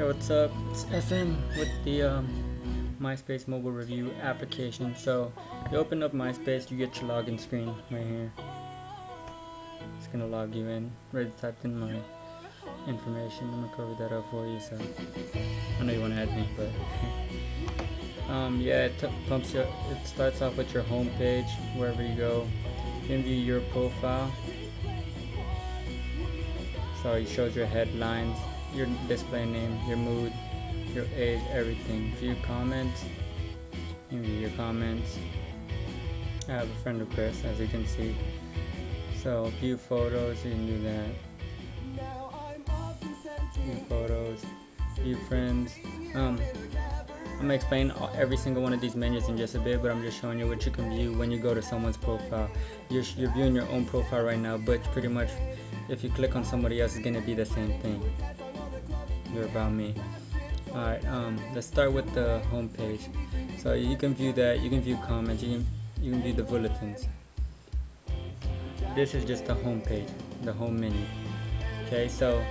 Yo, what's up? It's FM with the um, MySpace mobile review application. So, you open up MySpace, you get your login screen right here. It's gonna log you in. Ready to type in my information. I'm gonna cover that up for you. So, I know you wanna add me, but um, yeah, it pumps you. It starts off with your home page wherever you go. You can view your profile. So it shows your headlines, your display name, your mood, your age, everything. View comments, can view your comments. I have a friend request as you can see. So view photos, you can do that. View photos, view friends. Um, I'm gonna explain every single one of these menus in just a bit, but I'm just showing you what you can view when you go to someone's profile. You're, you're viewing your own profile right now, but pretty much if you click on somebody else, it's gonna be the same thing. You're about me. Alright, um, let's start with the home page. So you can view that, you can view comments, you can you can view the bulletins. This is just the home page, the home menu. Okay, so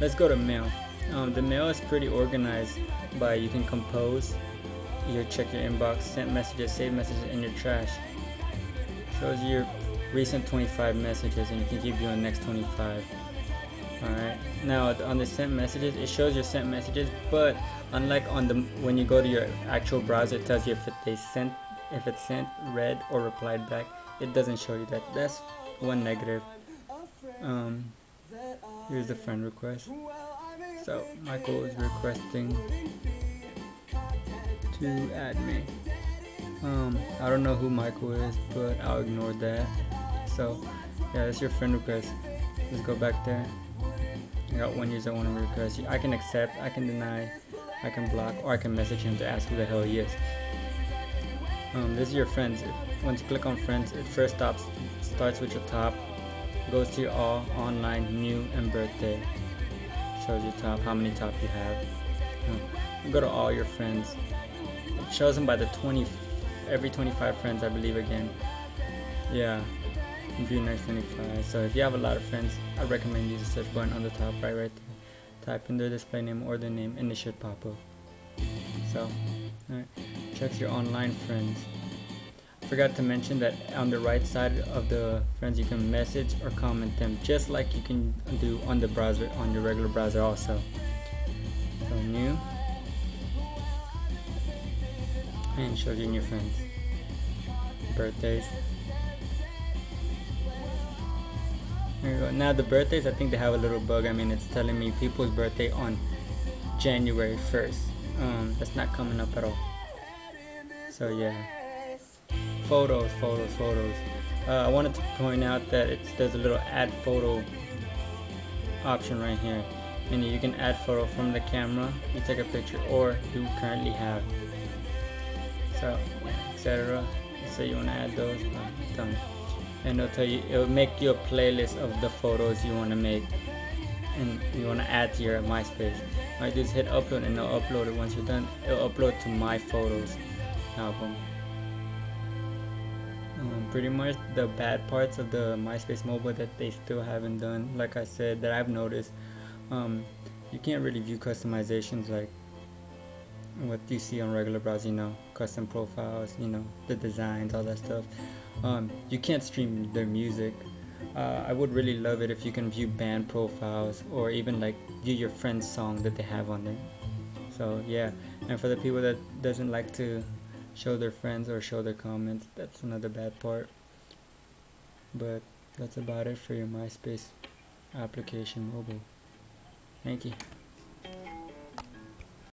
let's go to mail. Um, the mail is pretty organized by you can compose, you check your inbox, send messages, save messages in your trash. Shows your recent 25 messages and you can keep doing next 25 alright. Now on the sent messages it shows your sent messages but unlike on the when you go to your actual browser it tells you if it, they sent if it's sent read or replied back. It doesn't show you that. That's one negative. Um here's the friend request. So Michael is requesting to add me. Um I don't know who Michael is but I'll ignore that. So yeah that's your friend request. Let's go back there I got one user one request I can accept I can deny I can block or I can message him to ask who the hell he is. Um, this is your friends. Once you click on friends it first stops starts with your top goes to your all online new and birthday. Shows you top how many top you have. Um, go to all your friends. It shows them by the 20 every 25 friends I believe again. Yeah view next 25 so if you have a lot of friends I recommend use the search button on the top right right there. Type in their display name or their name and it should pop up. So alright. Checks your online friends. Forgot to mention that on the right side of the friends you can message or comment them just like you can do on the browser on your regular browser also. So new. And shows you new friends. Birthdays Go. Now the birthdays, I think they have a little bug. I mean, it's telling me people's birthday on January 1st. Um, that's not coming up at all. So yeah. Photos, photos, photos. Uh, I wanted to point out that it's there's a little add photo option right here. And you can add photo from the camera, you take a picture, or you currently have. So, etc. So you want to add those, uh, done and it'll tell you it'll make you a playlist of the photos you want to make and you want to add to your MySpace. Right, just hit upload and it'll upload it. Once you're done, it'll upload to my photos album. Um, pretty much the bad parts of the MySpace mobile that they still haven't done, like I said, that I've noticed, um, you can't really view customizations like what you see on regular browser, you know, custom profiles, you know, the designs, all that stuff. Um, you can't stream their music. Uh, I would really love it if you can view band profiles or even like view your friend's song that they have on there. So yeah, and for the people that doesn't like to show their friends or show their comments, that's another bad part. But that's about it for your MySpace application mobile. Thank you.